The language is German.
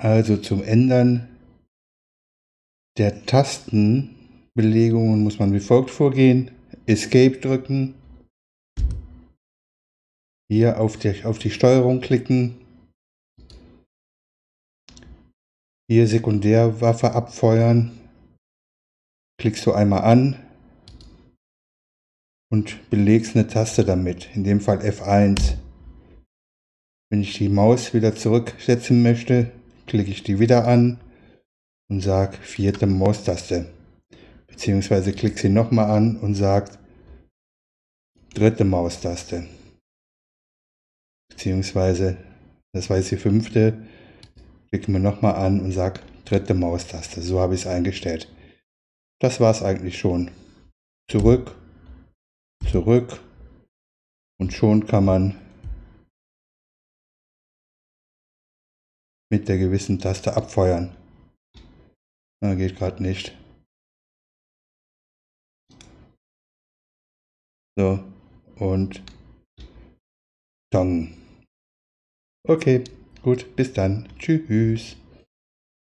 Also zum Ändern der Tastenbelegungen muss man wie folgt vorgehen. Escape drücken. Hier auf die, auf die Steuerung klicken. Hier Sekundärwaffe abfeuern. Klickst du einmal an und belegst eine Taste damit, in dem Fall F1. Wenn ich die Maus wieder zurücksetzen möchte, klicke ich die wieder an und sage vierte Maustaste. Beziehungsweise klicke sie nochmal an und sage dritte Maustaste. Beziehungsweise, das war jetzt die fünfte, klicke mir nochmal an und sage dritte Maustaste. So habe ich es eingestellt. Das war es eigentlich schon. Zurück, zurück und schon kann man mit der gewissen Taste abfeuern. Na, geht gerade nicht. So, und dann. Okay, gut, bis dann. Tschüss.